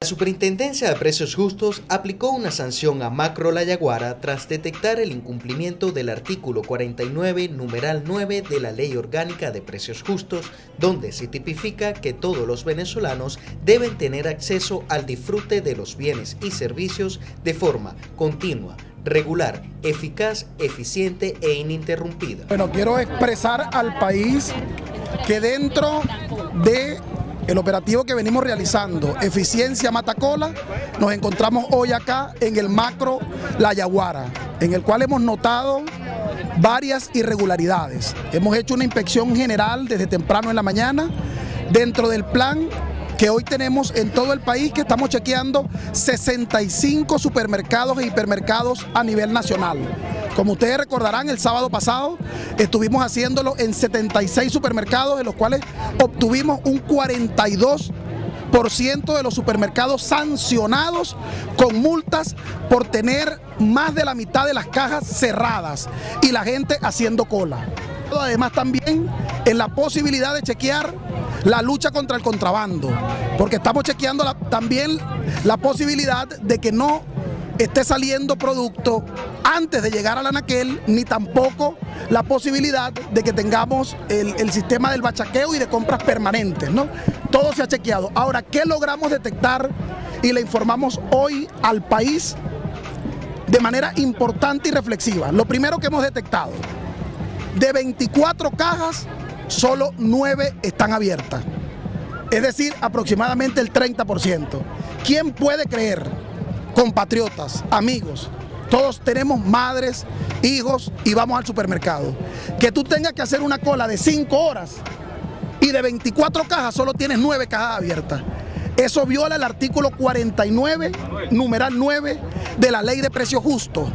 La Superintendencia de Precios Justos aplicó una sanción a Macro La Yaguara tras detectar el incumplimiento del artículo 49, numeral 9 de la Ley Orgánica de Precios Justos, donde se tipifica que todos los venezolanos deben tener acceso al disfrute de los bienes y servicios de forma continua, regular, eficaz, eficiente e ininterrumpida. Bueno, quiero expresar al país que dentro de el operativo que venimos realizando, Eficiencia Matacola, nos encontramos hoy acá en el macro La Yaguara, en el cual hemos notado varias irregularidades. Hemos hecho una inspección general desde temprano en la mañana. Dentro del plan que hoy tenemos en todo el país, que estamos chequeando 65 supermercados e hipermercados a nivel nacional. Como ustedes recordarán, el sábado pasado estuvimos haciéndolo en 76 supermercados, de los cuales obtuvimos un 42 de los supermercados sancionados con multas por tener más de la mitad de las cajas cerradas y la gente haciendo cola. Además también en la posibilidad de chequear la lucha contra el contrabando, porque estamos chequeando también la posibilidad de que no esté saliendo producto antes de llegar al anaquel, ni tampoco la posibilidad de que tengamos el, sistema del bachaqueo y de compras permanentes, ¿no? Todo se ha chequeado. Ahora, ¿qué logramos detectar? Y le informamos hoy al país de manera importante y reflexiva. Lo primero que hemos detectado, de 24 cajas, solo 9 están abiertas. Es decir, aproximadamente el 30%. ¿Quién puede creer compatriotas, amigos, todos tenemos madres, hijos y vamos al supermercado. Que tú tengas que hacer una cola de 5 horas y de 24 cajas solo tienes 9 cajas abiertas. Eso viola el artículo 49, numeral 9 de la ley de precio justo.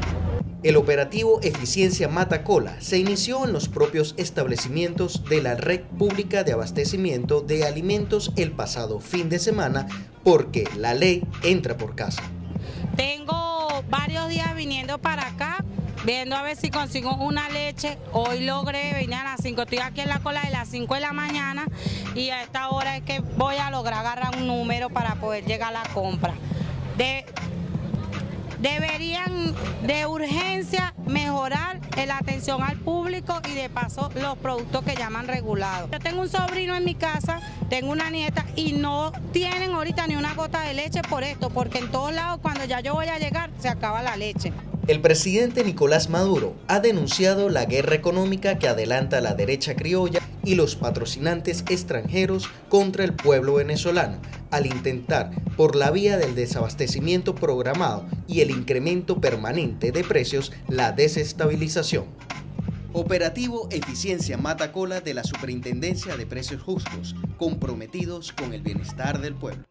El operativo Eficiencia Mata Cola se inició en los propios establecimientos de la Red Pública de Abastecimiento de Alimentos el pasado fin de semana porque la ley entra por casa. Tengo varios días viniendo para acá, viendo a ver si consigo una leche. Hoy logré venir a las 5, estoy aquí en la cola de las 5 de la mañana y a esta hora es que voy a lograr agarrar un número para poder llegar a la compra. De, deberían de urgencia mejorar la atención al público y de paso los productos que llaman regulados. Yo tengo un sobrino en mi casa, tengo una nieta y no tienen ahorita ni una gota de leche por esto, porque en todos lados cuando ya yo voy a llegar se acaba la leche. El presidente Nicolás Maduro ha denunciado la guerra económica que adelanta la derecha criolla y los patrocinantes extranjeros contra el pueblo venezolano, al intentar, por la vía del desabastecimiento programado y el incremento permanente de precios, la desestabilización. Operativo Eficiencia Mata Cola de la Superintendencia de Precios Justos, comprometidos con el bienestar del pueblo.